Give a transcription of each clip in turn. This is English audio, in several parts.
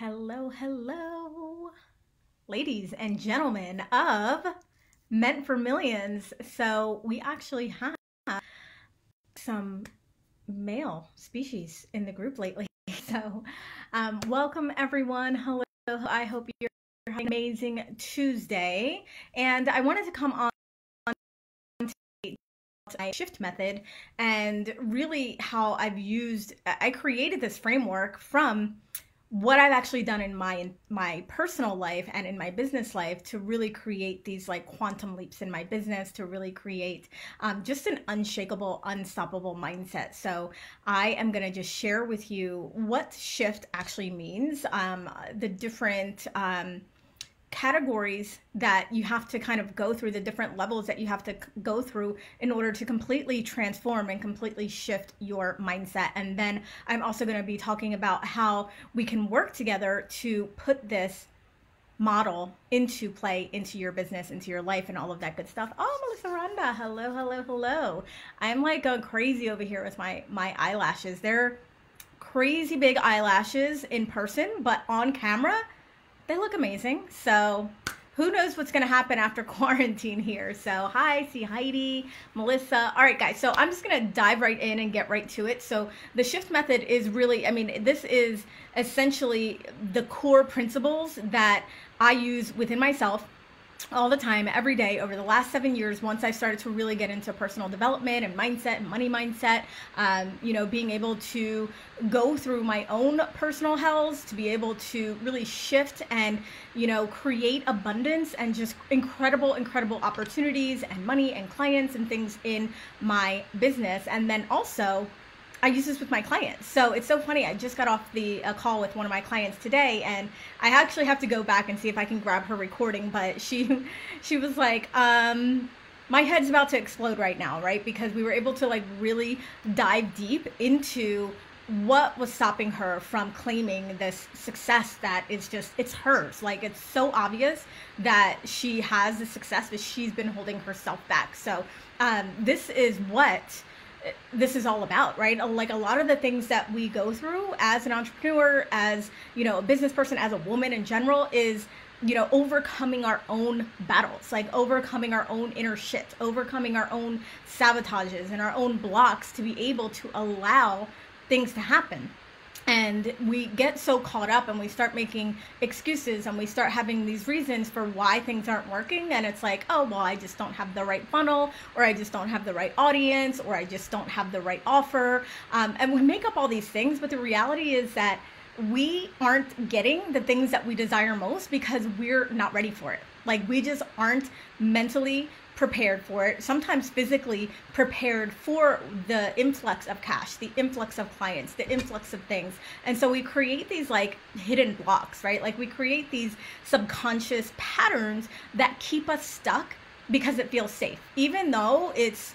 Hello, hello, ladies and gentlemen of Meant for Millions. So, we actually have some male species in the group lately. So, um, welcome everyone. Hello. I hope you're having an amazing Tuesday. And I wanted to come on shift method and really how I've used I created this framework from what I've actually done in my in my personal life and in my business life to really create these like quantum leaps in my business to really create um, just an unshakable, unstoppable mindset. So I am gonna just share with you what shift actually means, um, the different. Um, categories that you have to kind of go through the different levels that you have to go through in order to completely transform and completely shift your mindset. And then i'm also going to be talking about how we can work together to put this model into play into your business into your life and all of that good stuff. Oh melissa rhonda hello hello hello. I'm like going crazy over here with my my eyelashes. They're crazy big eyelashes in person but on camera they look amazing. So who knows what's going to happen after quarantine here. So hi, see Heidi, Melissa. All right, guys. So I'm just going to dive right in and get right to it. So the shift method is really, I mean, this is essentially the core principles that I use within myself all the time, every day over the last seven years, once I started to really get into personal development and mindset and money mindset, um, you know, being able to go through my own personal hells, to be able to really shift and, you know, create abundance and just incredible, incredible opportunities and money and clients and things in my business. And then also, I use this with my clients. So it's so funny. I just got off the a call with one of my clients today, and I actually have to go back and see if I can grab her recording. But she, she was like, um, "My head's about to explode right now, right?" Because we were able to like really dive deep into what was stopping her from claiming this success that is just it's hers like it's so obvious that she has the success but she's been holding herself back so um, this is what this is all about, right? Uh, like a lot of the things that we go through as an entrepreneur, as, you know, a business person, as a woman in general is, you know, overcoming our own battles, like overcoming our own inner shit, overcoming our own sabotages and our own blocks to be able to allow things to happen and we get so caught up and we start making excuses and we start having these reasons for why things aren't working and it's like oh well i just don't have the right funnel or i just don't have the right audience or i just don't have the right offer. Um, and we make up all these things but the reality is that we aren't getting the things that we desire most because we're not ready for it. Like we just aren't mentally prepared for it, sometimes physically prepared for the influx of cash, the influx of clients, the influx of things. And so we create these like hidden blocks, right? Like we create these subconscious patterns that keep us stuck because it feels safe, even though it's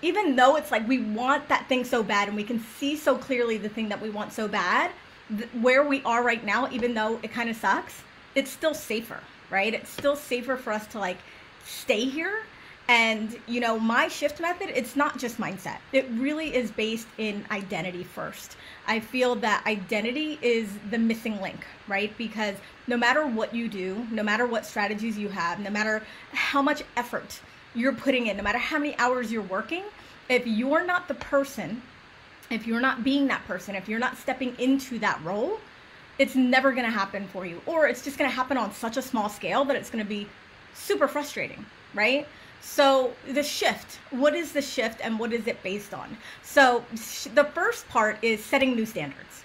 even though it's like we want that thing so bad and we can see so clearly the thing that we want so bad, th- where we are right now, even though it kind of sucks, it's still safer, right? It's still safer for us to like stay here. And you know my shift method it's not just mindset. It really is based in identity first. I feel that identity is the missing link right? Because no matter what you do no matter what strategies you have no matter how much effort you're putting in no matter how many hours you're working if you're not the person if you're not being that person if you're not stepping into that role it's never going to happen for you. Or it's just going to happen on such a small scale that it's going to be super frustrating, right? So the shift, what is the shift and what is it based on? So sh- the first part is setting new standards.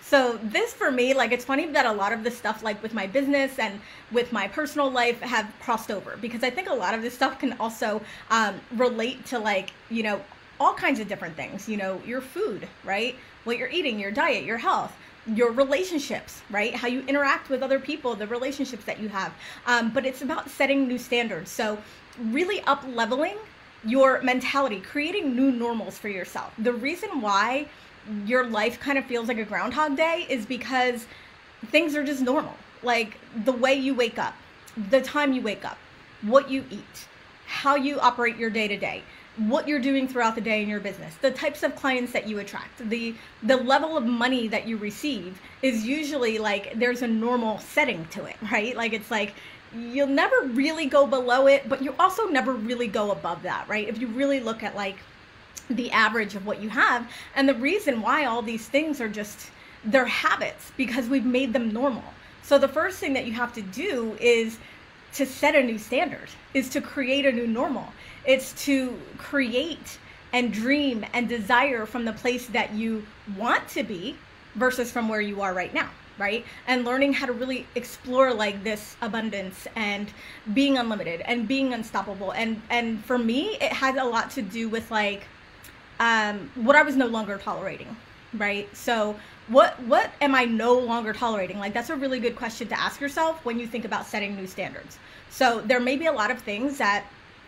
So this for me, like it's funny that a lot of the stuff like with my business and with my personal life have crossed over because I think a lot of this stuff can also um, relate to like, you know, all kinds of different things, you know, your food, right? What you're eating, your diet, your health your relationships, right? How you interact with other people, the relationships that you have. Um, but it's about setting new standards. So, really up leveling your mentality, creating new normals for yourself. The reason why your life kind of feels like a groundhog day is because things are just normal. Like the way you wake up, the time you wake up, what you eat, how you operate your day to day what you're doing throughout the day in your business the types of clients that you attract the the level of money that you receive is usually like there's a normal setting to it right? Like it's like you'll never really go below it but you also never really go above that right? If you really look at like the average of what you have and the reason why all these things are just they're habits because we've made them normal. So the first thing that you have to do is to set a new standard is to create a new normal it's to create and dream and desire from the place that you want to be versus from where you are right now right? And learning how to really explore like this abundance and being unlimited and being unstoppable. And and for me it had a lot to do with like um what i was no longer tolerating right? So what what am i no longer tolerating? Like that's a really good question to ask yourself when you think about setting new standards. So there may be a lot of things that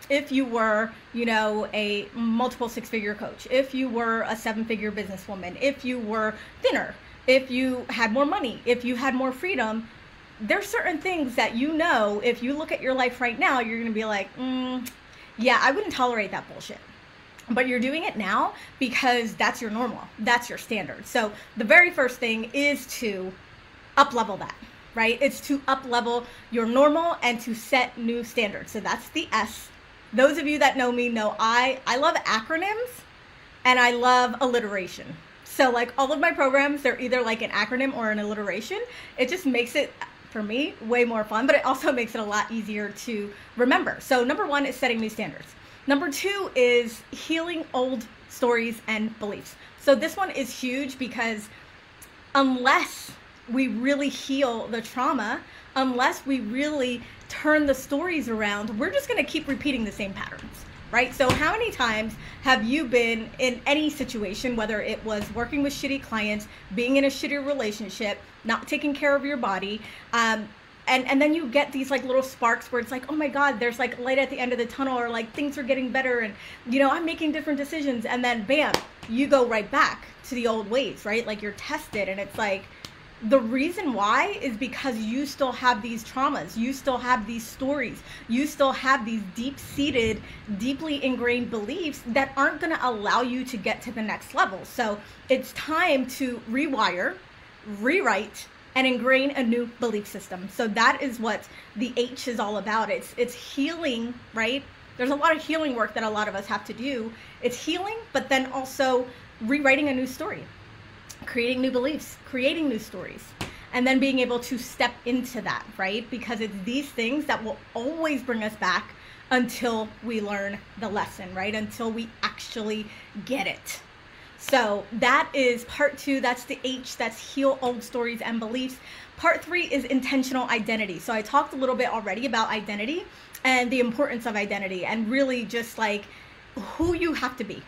if you were, you know, a multiple six figure coach, if you were a seven figure businesswoman, if you were thinner, if you had more money, if you had more freedom, there's certain things that you know if you look at your life right now, you're going to be like, mm, yeah, I wouldn't tolerate that bullshit. But you're doing it now because that's your normal, that's your standard. So the very first thing is to up level that right? It's to up level your normal and to set new standards. So that's the S those of you that know me know I I love acronyms and I love alliteration. So like all of my programs, they're either like an acronym or an alliteration. It just makes it for me way more fun, but it also makes it a lot easier to remember. So number 1 is setting new standards. Number 2 is healing old stories and beliefs. So this one is huge because unless we really heal the trauma, unless we really turn the stories around, we're just going to keep repeating the same patterns, right? So, how many times have you been in any situation, whether it was working with shitty clients, being in a shitty relationship, not taking care of your body, um, and and then you get these like little sparks where it's like oh my god there's like light at the end of the tunnel or like things are getting better and you know i'm making different decisions and then bam you go right back to the old ways right like you're tested and it's like the reason why is because you still have these traumas. You still have these stories. You still have these deep seated deeply ingrained beliefs that aren't going to allow you to get to the next level. So it's time to rewire rewrite and ingrain a new belief system. So that is what the h is all about. It's it's healing right? There's a lot of healing work that a lot of us have to do. It's healing but then also rewriting a new story creating new beliefs, creating new stories, and then being able to step into that, right? Because it's these things that will always bring us back until we learn the lesson, right? Until we actually get it. So that is part two. That's the H. That's heal old stories and beliefs. Part three is intentional identity. So I talked a little bit already about identity and the importance of identity and really just like who you have to be.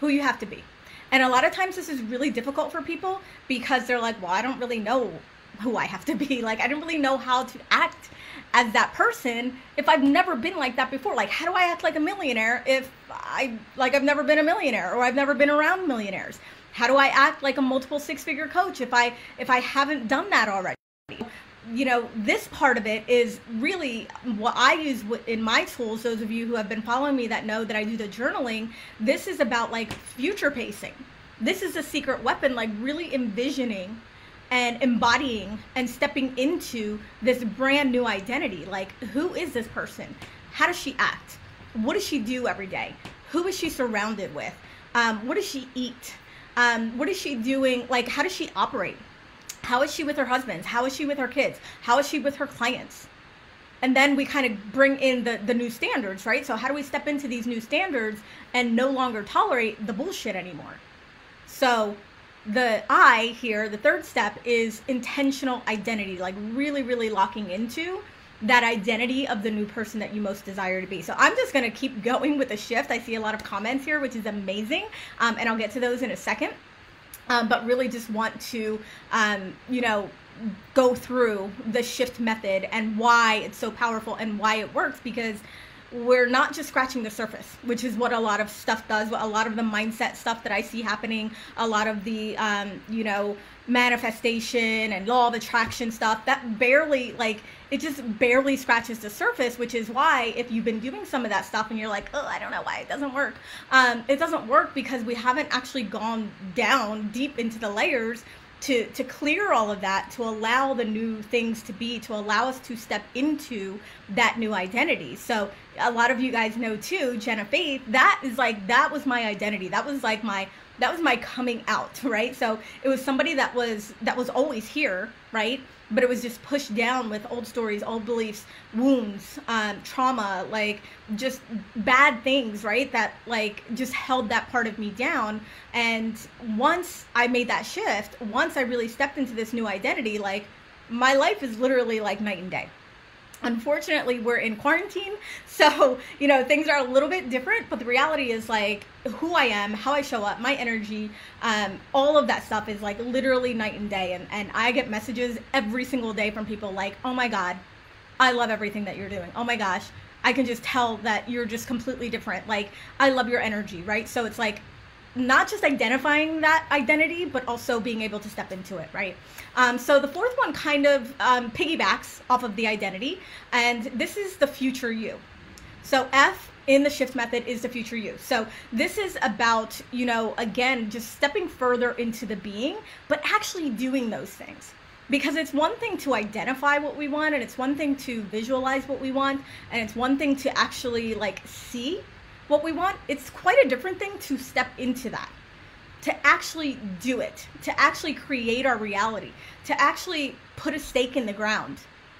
Who you have to be. And a lot of times this is really difficult for people because they're like, well, I don't really know who I have to be. Like, I don't really know how to act as that person if I've never been like that before. Like, how do I act like a millionaire if I, like, I've never been a millionaire or I've never been around millionaires? How do I act like a multiple six figure coach if I, if I haven't done that already? You know, this part of it is really what I use in my tools. Those of you who have been following me that know that I do the journaling, this is about like future pacing. This is a secret weapon, like really envisioning and embodying and stepping into this brand new identity. Like, who is this person? How does she act? What does she do every day? Who is she surrounded with? Um, what does she eat? Um, what is she doing? Like, how does she operate? How is she with her husbands? How is she with her kids? How is she with her clients? And then we kind of bring in the, the new standards, right? So, how do we step into these new standards and no longer tolerate the bullshit anymore? So, the I here, the third step is intentional identity, like really, really locking into that identity of the new person that you most desire to be. So I'm just going to keep going with the shift. I see a lot of comments here, which is amazing. Um, and I'll get to those in a second um, but really just want to, um, you know, go through the shift method and why it's so powerful and why it works because we're not just scratching the surface, which is what a lot of stuff does. What a lot of the mindset stuff that I see happening, a lot of the, um, you know, manifestation and law of attraction stuff that barely like it just barely scratches the surface which is why if you've been doing some of that stuff and you're like oh i don't know why it doesn't work um, it doesn't work because we haven't actually gone down deep into the layers to to clear all of that to allow the new things to be to allow us to step into that new identity. So a lot of you guys know too jenna faith that is like that was my identity. That was like my that was my coming out right? So it was somebody that was that was always here right but it was just pushed down with old stories old beliefs wounds um, trauma like just bad things right that like just held that part of me down. And once i made that shift once i really stepped into this new identity like my life is literally like night and day unfortunately we're in quarantine so you know things are a little bit different but the reality is like who i am how i show up my energy um, all of that stuff is like literally night and day and, and i get messages every single day from people like oh my god i love everything that you're doing. Oh my gosh i can just tell that you're just completely different. Like i love your energy right? So it's like not just identifying that identity, but also being able to step into it, right? Um, so the fourth one kind of um, piggybacks off of the identity, and this is the future you. So F in the shift method is the future you. So this is about, you know, again, just stepping further into the being, but actually doing those things. Because it's one thing to identify what we want, and it's one thing to visualize what we want, and it's one thing to actually like see what we want, it's quite a different thing to step into that, to actually do it, to actually create our reality, to actually put a stake in the ground,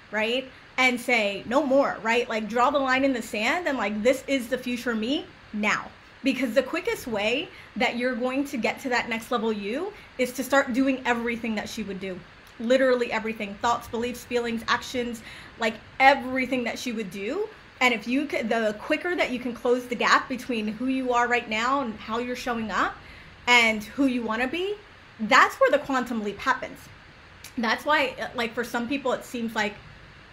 right? And say, no more, right? Like draw the line in the sand and like, this is the future me now. Because the quickest way that you're going to get to that next level you is to start doing everything that she would do literally everything thoughts beliefs feelings actions like everything that she would do and if you could, the quicker that you can close the gap between who you are right now and how you're showing up and who you want to be, that's where the quantum leap happens. That's why, uh, like, for some people, it seems like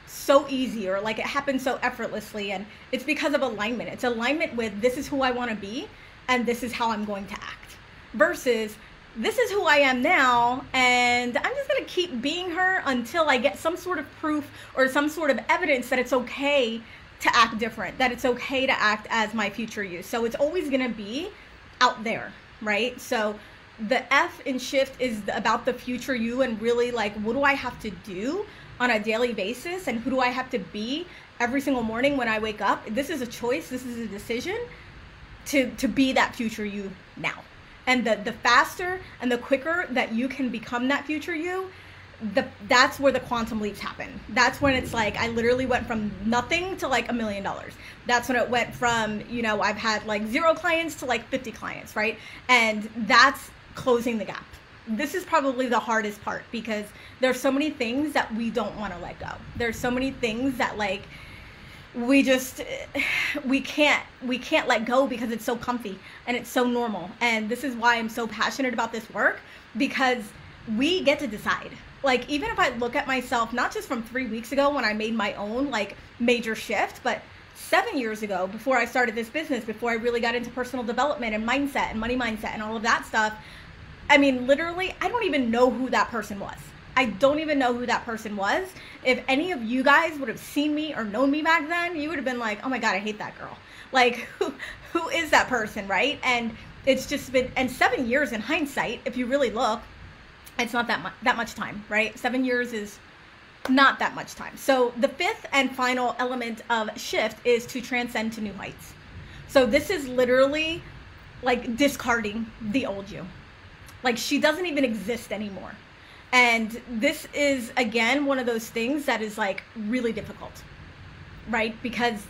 so easy or like it happens so effortlessly. And it's because of alignment. It's alignment with this is who I want to be and this is how I'm going to act versus this is who I am now, and I'm just gonna keep being her until I get some sort of proof or some sort of evidence that it's okay to act different, that it's okay to act as my future you. So it's always going to be out there, right? So the F in shift is about the future you and really like what do I have to do on a daily basis and who do I have to be every single morning when I wake up? This is a choice, this is a decision to to be that future you now. And the the faster and the quicker that you can become that future you, the that's where the quantum leaps happen. That's when it's like I literally went from nothing to like a million dollars. That's when it went from, you know, I've had like zero clients to like 50 clients, right? And that's closing the gap. This is probably the hardest part because there's so many things that we don't want to let go. There's so many things that like we just we can't we can't let go because it's so comfy and it's so normal. And this is why I'm so passionate about this work because we get to decide like even if I look at myself not just from 3 weeks ago when I made my own like major shift, but 7 years ago before I started this business, before I really got into personal development and mindset and money mindset and all of that stuff, I mean literally I don't even know who that person was. I don't even know who that person was. If any of you guys would have seen me or known me back then, you would have been like, "Oh my god, I hate that girl." Like who who is that person, right? And it's just been and 7 years in hindsight, if you really look, it's not that much that much time, right? Seven years is not that much time. So the fifth and final element of shift is to transcend to new heights. So this is literally like discarding the old you. Like she doesn't even exist anymore. And this is again one of those things that is like really difficult. Right? Because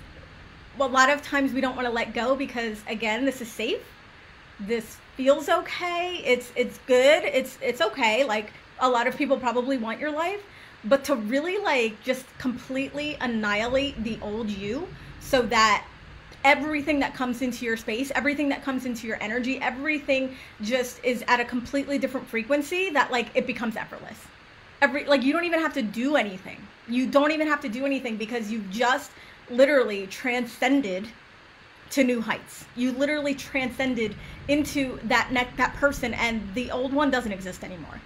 a lot of times we don't want to let go because again, this is safe. This feels okay. It's it's good. It's it's okay. Like a lot of people probably want your life, but to really like just completely annihilate the old you so that everything that comes into your space, everything that comes into your energy, everything just is at a completely different frequency that like it becomes effortless. Every like you don't even have to do anything. You don't even have to do anything because you just literally transcended to new heights. You literally transcended into that neck that person and the old one doesn't exist anymore.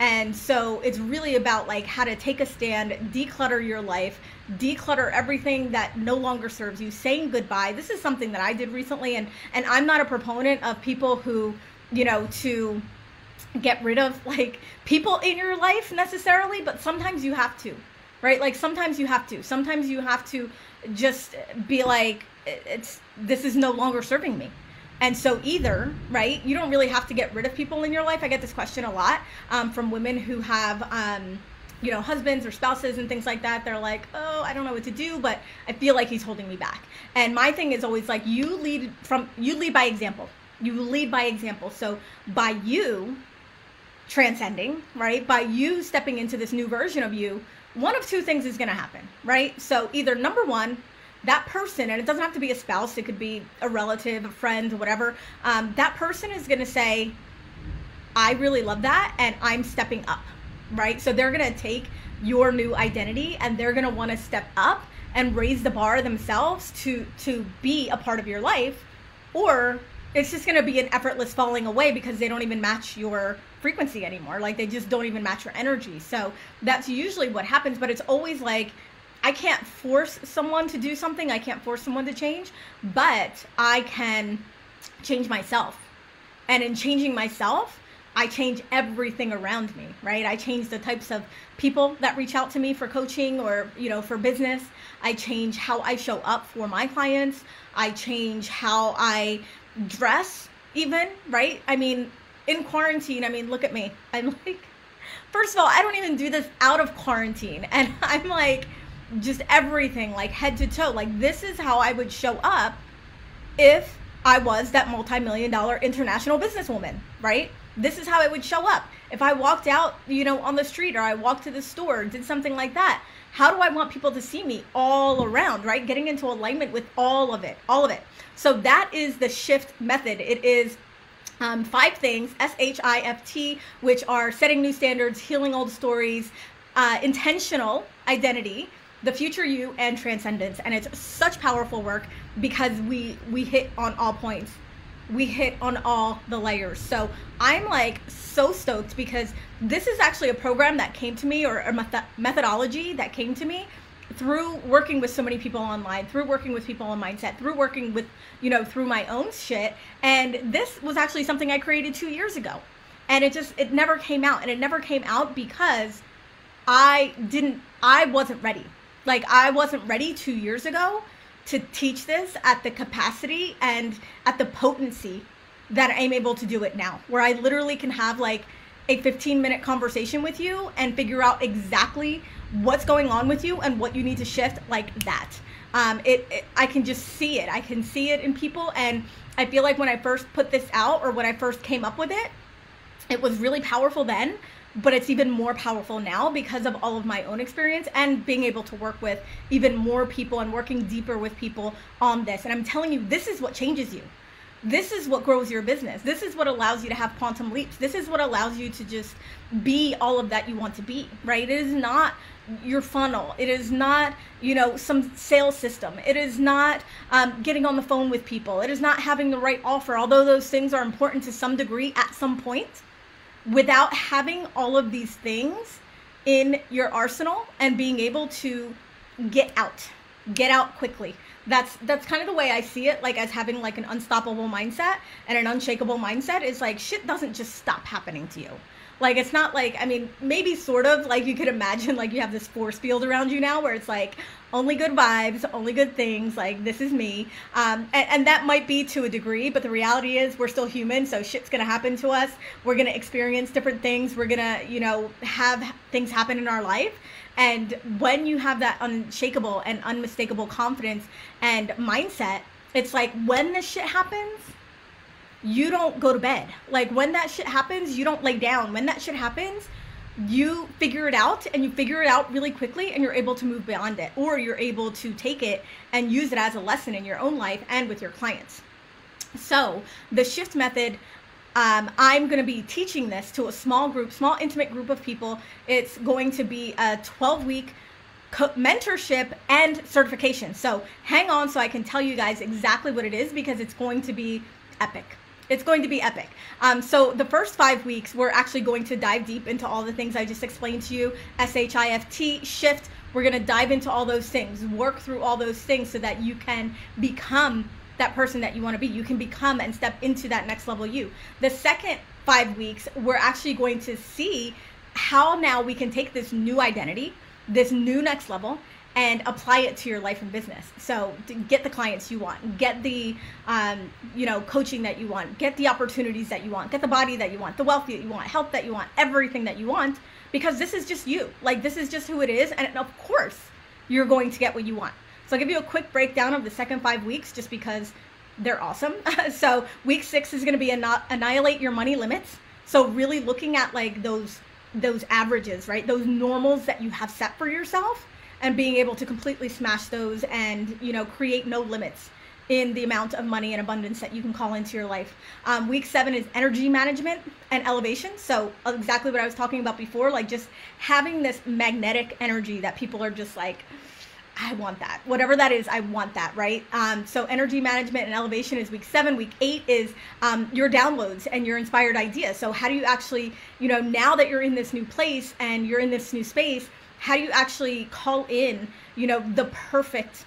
And so it's really about like how to take a stand, declutter your life, declutter everything that no longer serves you, saying goodbye. This is something that I did recently and and I'm not a proponent of people who, you know, to get rid of like people in your life necessarily, but sometimes you have to. Right? Like sometimes you have to. Sometimes you have to just be like it's this is no longer serving me. And so either right you don't really have to get rid of people in your life. I get this question a lot um, from women who have um, you know husbands or spouses and things like that. They're like oh i don't know what to do but i feel like he's holding me back. And my thing is always like you lead from you lead by example. You lead by example. So by you transcending right by you stepping into this new version of you one of two things is going to happen right so either number one that person, and it doesn't have to be a spouse, it could be a relative, a friend, whatever, um, that person is going to say, I really love that, and I'm stepping up, right? So they're going to take your new identity and they're going to want to step up and raise the bar themselves to to be a part of your life or it's just going to be an effortless falling away because they don't even match your frequency anymore like they just don't even match your energy so that's usually what happens but it's always like I can't force someone to do something. I can't force someone to change, but I can change myself. And in changing myself, I change everything around me, right? I change the types of people that reach out to me for coaching or, you know, for business. I change how I show up for my clients. I change how I dress even, right? I mean, in quarantine, I mean, look at me. I'm like first of all, I don't even do this out of quarantine. And I'm like just everything like head to toe like this is how i would show up if i was that multi-million dollar international businesswoman right this is how it would show up. If i walked out you know on the street or i walked to the store did something like that how do i want people to see me all around right? Getting into alignment with all of it all of it. So that is the shift method. It is um, five things S H I F T, which are setting new standards, healing old stories, uh, intentional identity, the future you and transcendence. And it's such powerful work because we we hit on all points we hit on all the layers. So i'm like so stoked because this is actually a program that came to me or a method- methodology that came to me through working with so many people online through working with people on mindset through working with you know through my own shit. And this was actually something i created two years ago. And it just it never came out. And it never came out because i didn't i wasn't ready. Like I wasn't ready two years ago to teach this at the capacity and at the potency that I'm able to do it now, where I literally can have like a 15 minute conversation with you and figure out exactly what's going on with you and what you need to shift like that. Um, it, it, I can just see it. I can see it in people, and I feel like when I first put this out or when I first came up with it, it was really powerful then but it's even more powerful now because of all of my own experience and being able to work with even more people and working deeper with people on this. And I'm telling you, this is what changes you. This is what grows your business. This is what allows you to have quantum leaps. This is what allows you to just be all of that you want to be, right? It is not your funnel. It is not, you know, some sales system. It is not um, getting on the phone with people. It is not having the right offer, although those things are important to some degree at some point without having all of these things in your arsenal and being able to get out get out quickly. That's that's kind of the way i see it like as having like an unstoppable mindset and an unshakable mindset is like shit doesn't just stop happening to you like it's not like I mean maybe sort of like you could imagine like you have this force field around you now where it's like only good vibes, only good things. Like this is me, um, and, and that might be to a degree, but the reality is we're still human, so shit's gonna happen to us. We're gonna experience different things. We're gonna you know have things happen in our life. And when you have that unshakable and unmistakable confidence and mindset, it's like when this shit happens, you don't go to bed. Like when that shit happens, you don't lay down. When that shit happens, you figure it out and you figure it out really quickly and you're able to move beyond it or you're able to take it and use it as a lesson in your own life and with your clients. So, the shift method um, I'm going to be teaching this to a small group, small intimate group of people. It's going to be a 12 week co- mentorship and certification. So hang on so I can tell you guys exactly what it is because it's going to be epic. It's going to be epic. Um, so the first five weeks, we're actually going to dive deep into all the things I just explained to you. S-H-I-F-T, shift. We're going to dive into all those things, work through all those things so that you can become that person that you want to be. You can become and step into that next level you. The second five weeks, we're actually going to see how now we can take this new identity, this new next level, and apply it to your life and business. So get the clients you want, get the um, you know coaching that you want, get the opportunities that you want, get the body that you want, the wealth that you want, health that you want, everything that you want, because this is just you. Like this is just who it is, and of course you're going to get what you want. So I'll give you a quick breakdown of the second five weeks, just because they're awesome. so week six is going to be annihilate your money limits. So really looking at like those those averages, right? Those normals that you have set for yourself and being able to completely smash those and you know create no limits in the amount of money and abundance that you can call into your life. Um, week seven is energy management and elevation. So, exactly what I was talking about before, like just having this magnetic energy that people are just like, I want that. Whatever that is, I want that, right? Um, so, energy management and elevation is week seven. Week eight is um, your downloads and your inspired ideas. So, how do you actually, you know, now that you're in this new place and you're in this new space, how do you actually call in you know the perfect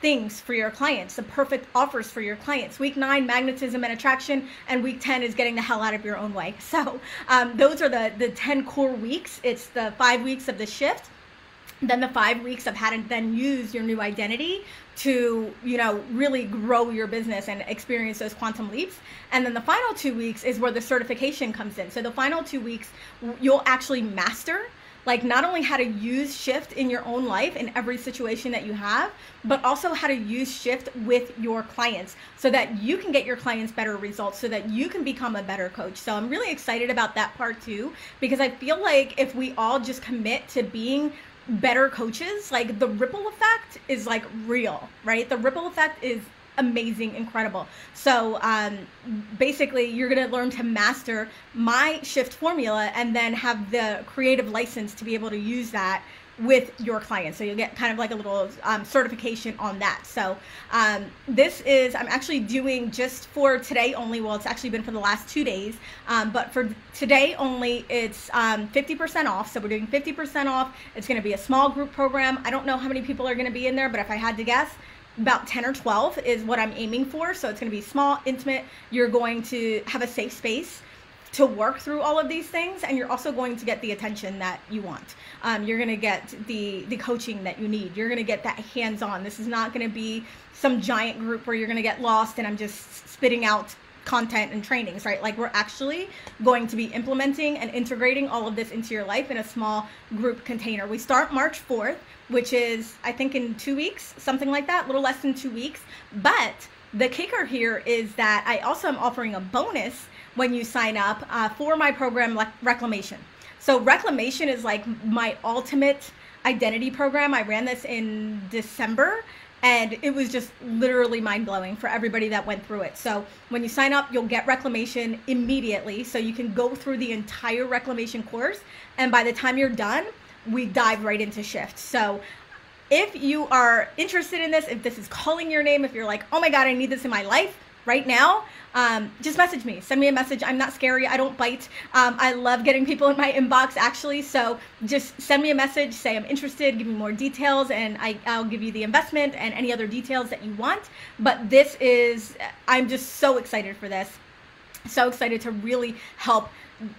things for your clients the perfect offers for your clients. Week nine magnetism and attraction and week 10 is getting the hell out of your own way. So um, those are the the 10 core weeks. It's the five weeks of the shift then the five weeks of how to then use your new identity to you know really grow your business and experience those quantum leaps. And then the final two weeks is where the certification comes in. So the final two weeks you'll actually master like not only how to use shift in your own life in every situation that you have but also how to use shift with your clients so that you can get your clients better results so that you can become a better coach. So i'm really excited about that part too because i feel like if we all just commit to being better coaches like the ripple effect is like real right? The ripple effect is amazing, incredible. So um, basically, you're going to learn to master my shift formula and then have the creative license to be able to use that with your clients. So you'll get kind of like a little um, certification on that. So um, this is, I'm actually doing just for today only. Well, it's actually been for the last two days, um, but for today only, it's 50% um, off. So we're doing 50% off. It's going to be a small group program. I don't know how many people are going to be in there, but if I had to guess, about 10 or 12 is what I'm aiming for. So it's going to be small, intimate. You're going to have a safe space to work through all of these things and you're also going to get the attention that you want um, you're going to get the the coaching that you need you're going to get that hands-on this is not going to be some giant group where you're going to get lost and i'm just spitting out content and trainings, right? Like we're actually going to be implementing and integrating all of this into your life in a small group container. We start March 4th, which is I think in 2 weeks, something like that, a little less than 2 weeks. But the kicker here is that I also am offering a bonus when you sign up uh, for my program Reclamation. So Reclamation is like my ultimate identity program. I ran this in December and it was just literally mind blowing for everybody that went through it. So when you sign up, you'll get reclamation immediately. So you can go through the entire reclamation course, and by the time you're done, we dive right into shift. So if you are interested in this, if this is calling your name, if you're like, oh my God, I need this in my life right now, um, just message me. Send me a message. I'm not scary. I don't bite. Um, I love getting people in my inbox actually. So just send me a message. Say I'm interested. Give me more details, and I, I'll give you the investment and any other details that you want. But this is. I'm just so excited for this. So excited to really help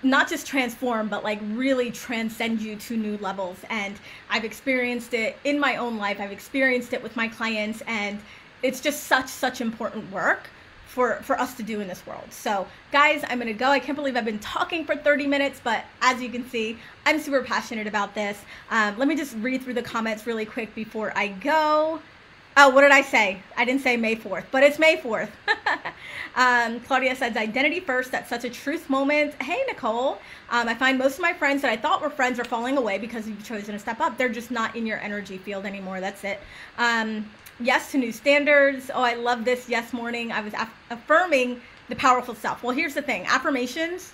not just transform but like really transcend you to new levels and i've experienced it in my own life i've experienced it with my clients and it's just such such important work for for us to do in this world. So, guys, I'm to go. I can't believe I've been talking for 30 minutes, but as you can see, I'm super passionate about this. Um, let me just read through the comments really quick before I go. Oh, what did I say? I didn't say May 4th, but it's May 4th. um, Claudia says, identity first. That's such a truth moment. Hey, Nicole. Um, I find most of my friends that I thought were friends are falling away because you've chosen to step up. They're just not in your energy field anymore. That's it. Um, yes to new standards. Oh, I love this yes morning. I was aff- affirming the powerful self. Well, here's the thing affirmations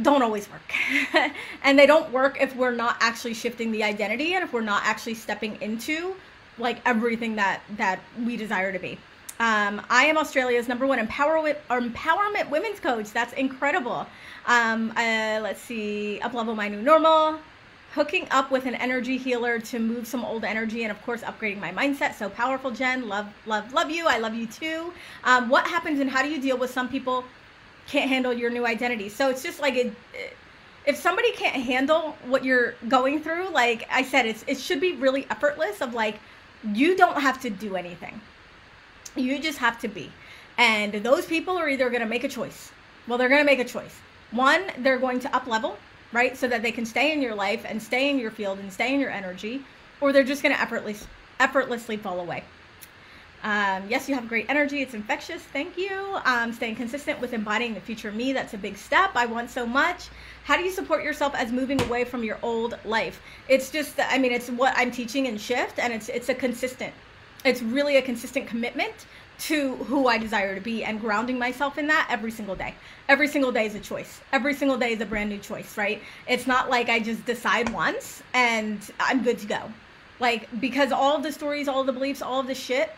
don't always work. and they don't work if we're not actually shifting the identity and if we're not actually stepping into like everything that that we desire to be. Um, I am Australia's number one empowerment empowerment women's coach. That's incredible. Um, uh, let's see, up level my new normal, hooking up with an energy healer to move some old energy, and of course upgrading my mindset. So powerful, Jen. Love, love, love you. I love you too. Um, what happens and how do you deal with some people can't handle your new identity? So it's just like if somebody can't handle what you're going through, like I said, it's it should be really effortless. Of like you don't have to do anything. You just have to be. And those people are either going to make a choice. Well, they're going to make a choice. One, they're going to up level, right? So that they can stay in your life and stay in your field and stay in your energy, or they're just going to effortlessly effortlessly fall away. Um, yes, you have great energy. It's infectious. Thank you. Um, staying consistent with embodying the future me. That's a big step. I want so much. How do you support yourself as moving away from your old life? It's just, I mean, it's what I'm teaching in Shift, and it's it's a consistent. It's really a consistent commitment to who I desire to be and grounding myself in that every single day. Every single day is a choice. Every single day is a brand new choice, right? It's not like I just decide once and I'm good to go. Like, because all of the stories, all of the beliefs, all of the shit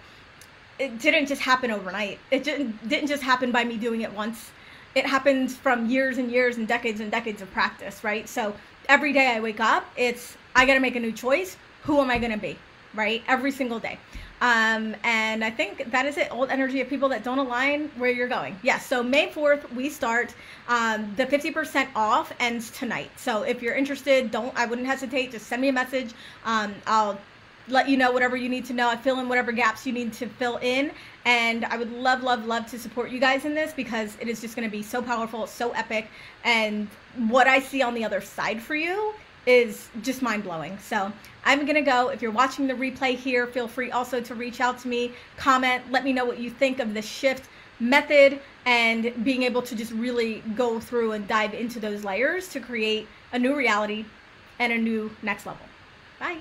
it didn't just happen overnight. It didn't didn't just happen by me doing it once. It happened from years and years and decades and decades of practice, right? So every day I wake up, it's I got to make a new choice. Who am I going to be, right? Every single day. Um, and I think that is it. Old energy of people that don't align where you're going. Yes. So May 4th, we start. Um, the 50% off ends tonight. So if you're interested, don't, I wouldn't hesitate. Just send me a message. Um, I'll let you know whatever you need to know. I fill in whatever gaps you need to fill in. And I would love, love, love to support you guys in this because it is just going to be so powerful, so epic. And what I see on the other side for you is just mind blowing. So I'm going to go. If you're watching the replay here, feel free also to reach out to me, comment, let me know what you think of the shift method and being able to just really go through and dive into those layers to create a new reality and a new next level. Bye.